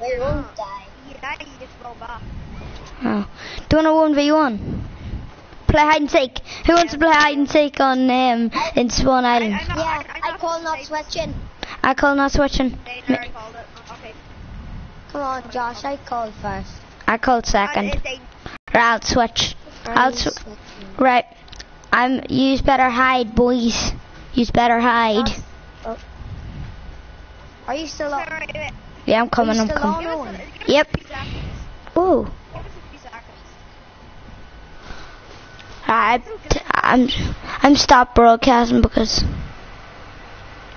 We won't die. Yeah, you just roll back. Oh. Do you want a 1v1? Play hide and seek. Who wants to play hide and seek on um in Spawn Island? I, I know, Yeah, I, I know call not safe. switching. I call not switching. They already called it. Okay. Come on, Josh, I called first. I called Uh, second. it's a- Right, I'll switch. I'll I'm sw- switching. Right. I'm use better hide, boys. Use better hide. Are you still Wait, on? wait, wait. Yeah, I'm coming, I'm coming. on? Give us Owen? a- give us Yep. a few seconds. Ooh. Give us a few seconds. I, I'm I'm stop broadcasting because